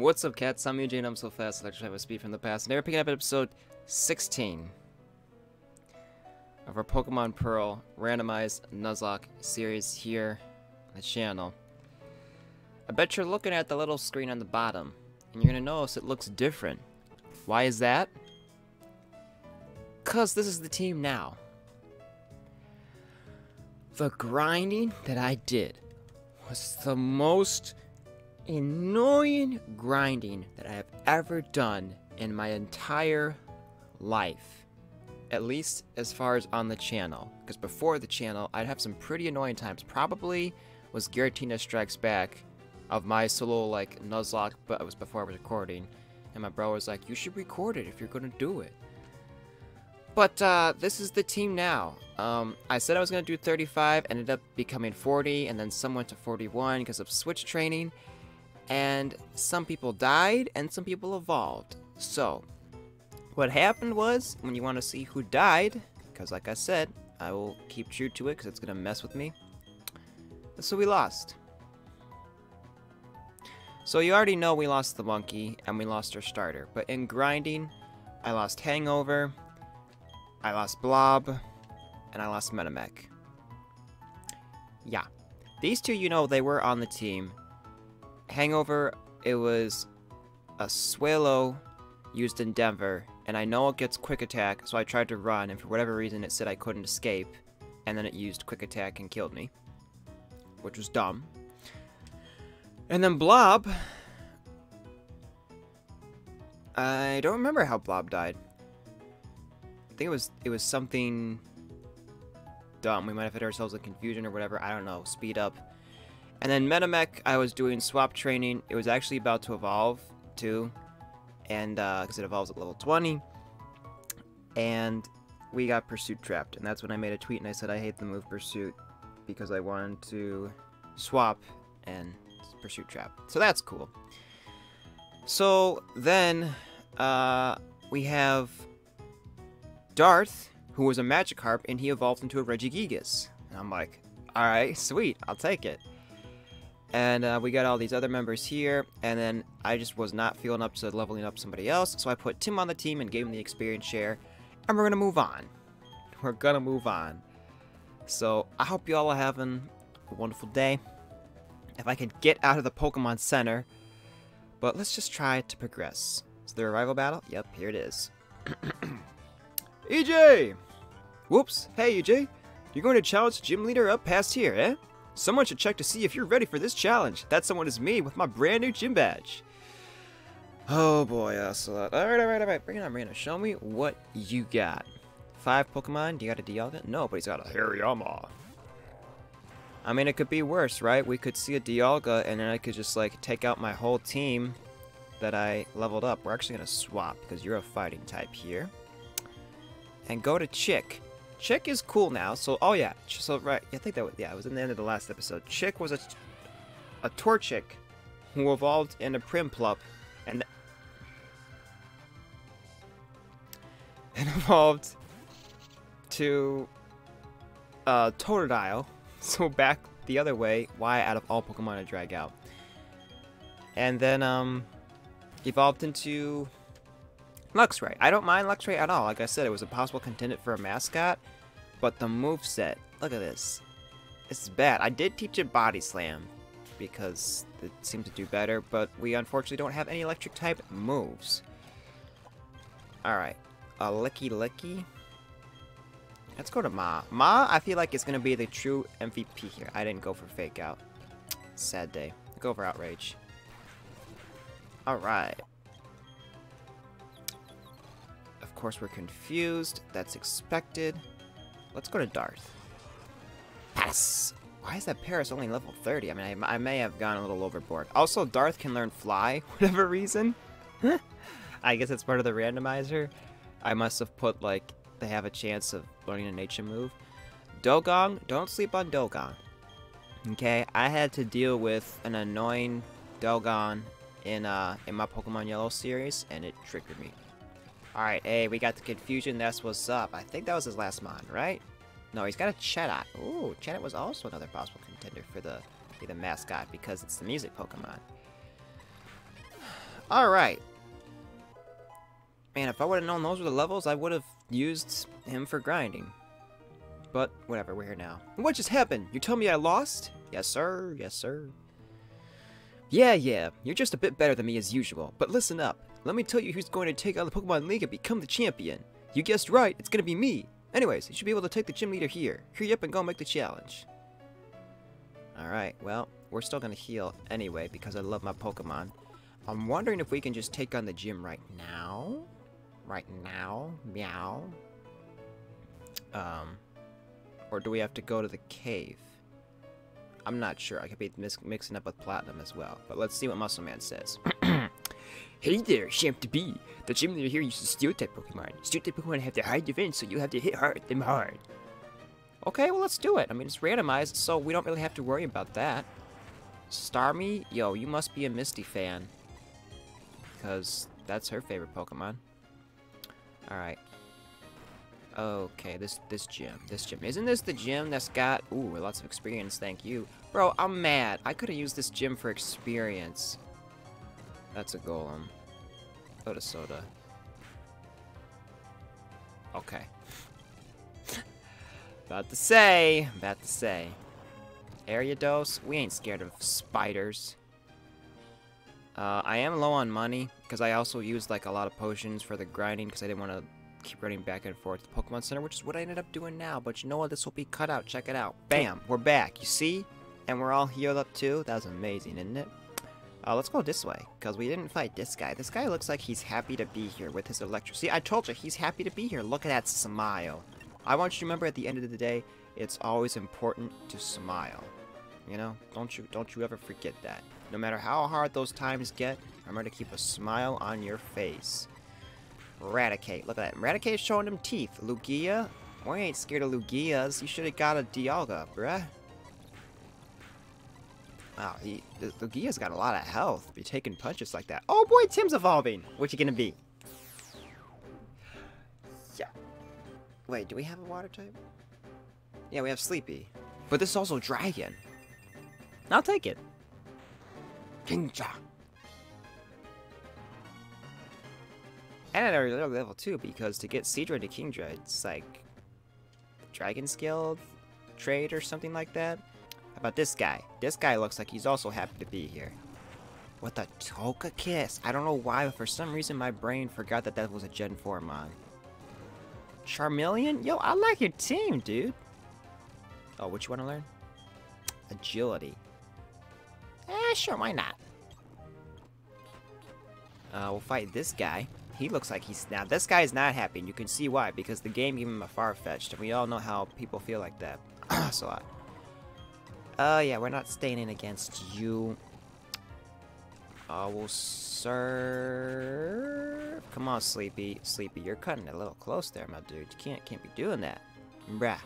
What's up, cats? I'm Eugene. I'm so fast. I actually have a speed from the past. And we're picking up episode 16 of our Pokemon Pearl randomized Nuzlocke series here on the channel. I bet you're looking at the little screen on the bottom, and you're gonna notice it looks different. Why is that? Cause this is the team now. The grinding that I did was the most annoying grinding that I have ever done in my entire life. At least as far as on the channel. Because before the channel, I'd have some pretty annoying times. Probably was Giratina Strikes Back of my solo, like, Nuzlocke, but it was before I was recording. And my bro was like, you should record it if you're gonna do it. But, uh, this is the team now. Um, I said I was gonna do 35, ended up becoming 40, and then some went to 41 because of switch training and some people died and some people evolved. So, what happened was, when you want to see who died, because like I said, I will keep true to it because it's going to mess with me. So we lost. So you already know we lost the monkey and we lost our starter. But in grinding, I lost Hangover, I lost Blob, and I lost Metamech. Yeah. These two, you know, they were on the team. Hangover, it was a Swellow used in Denver, and I know it gets Quick Attack, so I tried to run, and for whatever reason it said I couldn't escape, and then it used Quick Attack and killed me. Which was dumb. And then Blob... I don't remember how Blob died. I think it was it was something dumb. We might have hit ourselves in confusion or whatever. I don't know. Speed up. And then Metamech, I was doing swap training. It was actually about to evolve, too. And, because uh, it evolves at level 20. And we got Pursuit trapped. And that's when I made a tweet and I said I hate the move Pursuit. Because I wanted to swap and Pursuit trap. So that's cool. So then, uh, we have Darth, who was a Magikarp, and he evolved into a Regigigas. And I'm like, alright, sweet, I'll take it. And uh, we got all these other members here, and then I just was not feeling up to leveling up somebody else, so I put Tim on the team and gave him the experience share, and we're gonna move on. We're gonna move on. So, I hope you all are having a wonderful day. If I can get out of the Pokemon Center, but let's just try to progress. Is there a rival battle? Yep, here it is. EJ! Whoops, hey EJ, you're going to challenge gym leader up past here, eh? Someone should check to see if you're ready for this challenge. That someone is me with my brand new gym badge. Oh boy, uh, Ocelot. Uh, alright, alright, alright. Bring it on, Rena. Show me what you got. Five Pokemon? Do you got a Dialga? No, but he's got a Hariyama. I mean, it could be worse, right? We could see a Dialga, and then I could just, like, take out my whole team that I leveled up. We're actually going to swap, because you're a fighting type here. And go to Chick. Chick is cool now, so, oh yeah, so, right, I think that was, yeah, it was in the end of the last episode. Chick was a, a Torchic who evolved in a Prinplup, and, and evolved to, uh, Totodile, so back the other way, why out of all Pokemon to drag out. And then, um, evolved into Luxray. I don't mind Luxray at all. Like I said, it was a possible contender for a mascot. But the move set, look at this. It's bad. I did teach it Body Slam because it seemed to do better, but we unfortunately don't have any electric type moves. Alright. A Lickilicky. Let's go to Ma. Ma, I feel like it's going to be the true MVP here. I didn't go for Fake Out. Sad day. Go for Outrage. Alright. Course, we're confused. That's expected. Let's go to Darth. Pass! Why is that Paras only level 30? I mean, I, I, may have gone a little overboard. Also, Darth can learn Fly, whatever reason. I guess it's part of the randomizer. I must have put, like, they have a chance of learning a nature move. Dewgong, don't sleep on Dewgong. Okay, I had to deal with an annoying Dewgong in, uh, in my Pokemon Yellow series, and it triggered me. Alright, hey, we got the confusion, that's what's up. I think that was his last mon, right? No, he's got a Chatot. Ooh, Chatot was also another possible contender for the, be the mascot because it's the music Pokemon. Alright. Man, if I would have known those were the levels, I would have used him for grinding. But, whatever, we're here now. What just happened? You told me I lost? Yes, sir. Yes, sir. Yeah, yeah, you're just a bit better than me as usual. But listen up. Let me tell you who's going to take out the Pokemon League and become the champion. You guessed right, it's gonna be me. Anyways, you should be able to take the gym leader here. Hurry up and go make the challenge. Alright, well, we're still gonna heal anyway because I love my Pokemon. I'm wondering if we can just take on the gym right now? Right now? Meow. Um, or do we have to go to the cave? I'm not sure. I could be mixing up with Platinum as well. But let's see what Muscle Man says. hey there, Champ to be. The gym leader here uses Steel type Pokemon. Steel type Pokemon have the high defense, so you have to hit hard them hard. Okay, well let's do it. I mean, it's randomized, so we don't really have to worry about that. Starmie? Yo, you must be a Misty fan. Because that's her favorite Pokemon. Alright. Okay, this this gym. This gym. Isn't this the gym that's got... Ooh, lots of experience, thank you. Bro, I'm mad. I could have used this gym for experience. That's a golem. Soda soda. Okay. about to say, about to say. Area Ariados, we ain't scared of spiders. Uh, I am low on money, because I also used like a lot of potions for the grinding, because I didn't want to keep running back and forth to the Pokemon Center, which is what I ended up doing now. But you know what? This will be cut out. Check it out. Bam! We're back. You see? And we're all healed up too. That was amazing, isn't it? Uh, let's go this way, because we didn't fight this guy. This guy looks like he's happy to be here with his electric. See, I told you, he's happy to be here. Look at that smile. I want you to remember at the end of the day, it's always important to smile. You know, don't you don't you ever forget that. No matter how hard those times get, remember to keep a smile on your face. Raticate, look at that. Raticate's showing them teeth. Lugia, we ain't scared of Lugias. You should have got a Dialga, bruh. Wow, he, the Lugia's got a lot of health. Be taking punches like that. Oh boy, Tim's evolving. What's he gonna be? Yeah. Wait, do we have a water type? Yeah, we have Sleepy. But this is also Dragon. I'll take it. Kingdra. And at our level 2, because to get Seadra to Kingdra, it's like Dragon Scale trade or something like that. How about this guy? This guy looks like he's also happy to be here. What the Kiss. I don't know why, but for some reason my brain forgot that that was a Gen 4 mon. Charmeleon? Yo, I like your team, dude. Oh, what you want to learn? Agility. Eh, sure, why not? Uh, we'll fight this guy. He looks like he's... Now, this guy is not happy, and you can see why, because the game gave him a Farfetch'd, and we all know how people feel like that. so, uh... Uh, yeah, we're not staying in against you. Uh, we'll serve... Come on, Sleepy. Sleepy, you're cutting a little close there, my dude. You can't, can't be doing that. Bruh.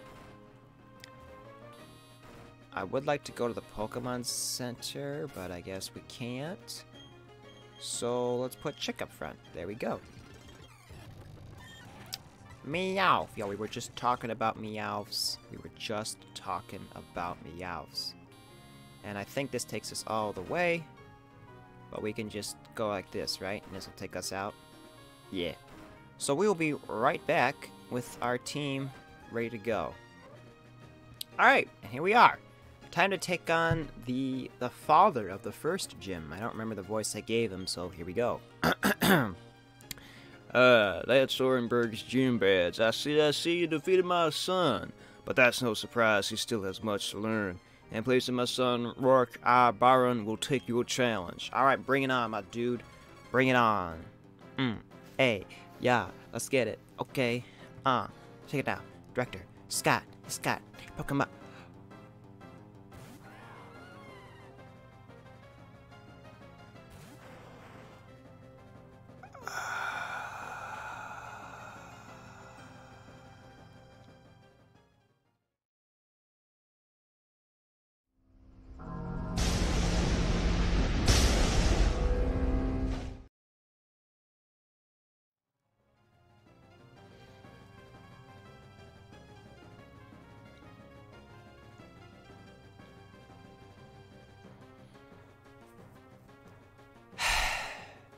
I would like to go to the Pokemon Center, but I guess we can't. So let's put Chick up front. There we go. Meowth. Yo, we were just talking about Meowths. We were just talking about Meowths. And I think this takes us all the way. But we can just go like this, right? And this will take us out. Yeah. So we will be right back with our team ready to go. Alright, and here we are. Time to take on the the father of the first gym. I don't remember the voice I gave him, so here we go. uh, that's Oreburgh's gym badge. I see I see you defeated my son. But that's no surprise, he still has much to learn. And placing my son, Roark I. Byron, will take your challenge. Alright, bring it on, my dude. Bring it on. Mm. Hey, yeah, let's get it. Okay. Uh, check it out. Director, Scott, Scott, Pokemon.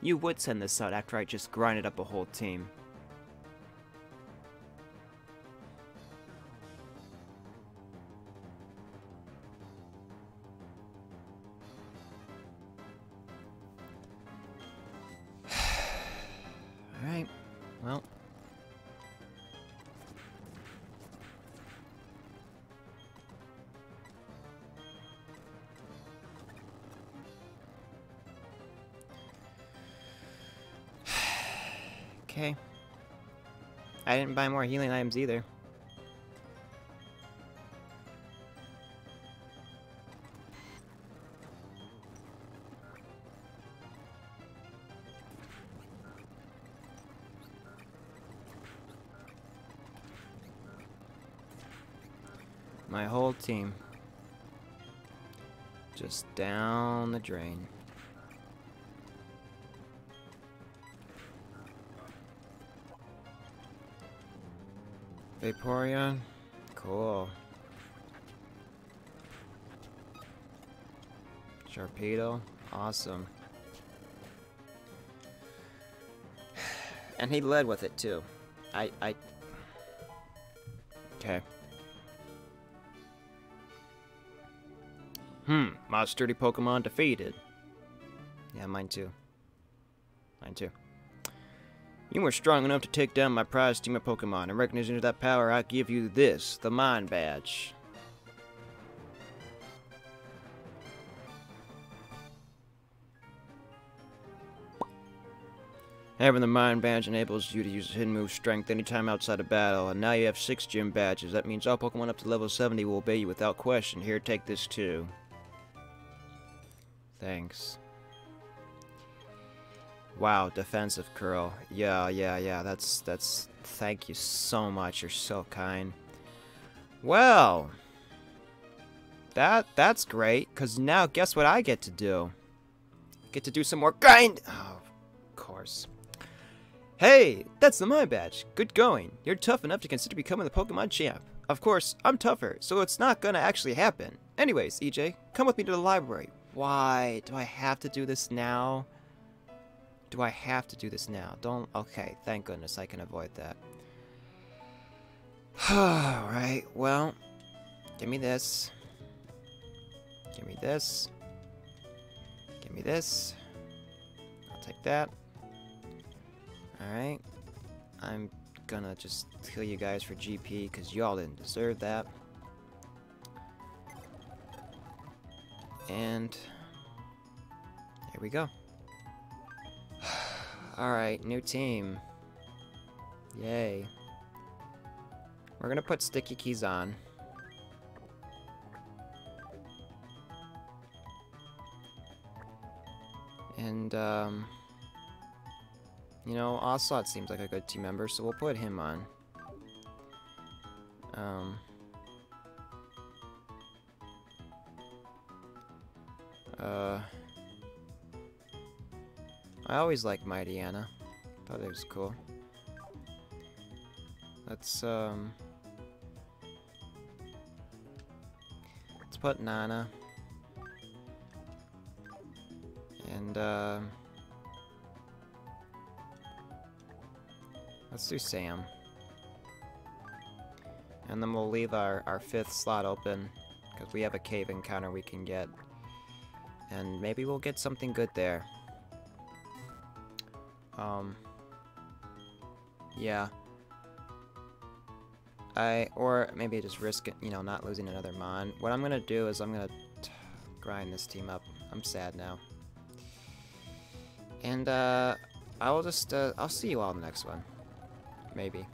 You would send this out after I just grinded up a whole team. Alright, well. Okay. I didn't buy more healing items either. My whole team. Just down the drain. Vaporeon? Cool. Sharpedo? Awesome. And he led with it too. I, I... Okay. Hmm, my sturdy Pokemon defeated. Yeah, mine too. Mine too. You were strong enough to take down my prized team of Pokemon. In recognition of that power, I give you this, the Mine Badge. Having the Mine Badge enables you to use hidden move strength anytime outside of battle, and now you have six gym badges. That means all Pokemon up to level 70 will obey you without question. Here, take this too. Thanks. Wow, defensive curl. Yeah, yeah, yeah. That's that's thank you so much. You're so kind. Well, that that's great cuz now guess what I get to do? Get to do some more grind. Oh, of course. Hey, that's the my badge. Good going. You're tough enough to consider becoming the Pokemon champ. Of course, I'm tougher, so it's not gonna actually happen. Anyways, EJ, come with me to the library. Why? Do I have to do this now? Do I have to do this now? Don't... Okay, thank goodness I can avoid that. Alright, well... Give me this. Give me this. Give me this. I'll take that. Alright. I'm gonna just kill you guys for GP, because y'all didn't deserve that. And... Here we go. Alright, new team. Yay. We're gonna put sticky keys on. And, um... You know, Ocelot seems like a good team member, so we'll put him on. Um... Uh... I always liked Mightyena. Thought it was cool. Let's, um... Let's put Nana. And, uh... Let's do Sam. And then we'll leave our, our fifth slot open, because we have a cave encounter we can get. And maybe we'll get something good there. Um, yeah. I, or maybe just risk it, you know, not losing another Mon. What I'm gonna do is I'm gonna grind this team up. I'm sad now. And, uh, I will just, uh, I'll see you all in the next one. Maybe.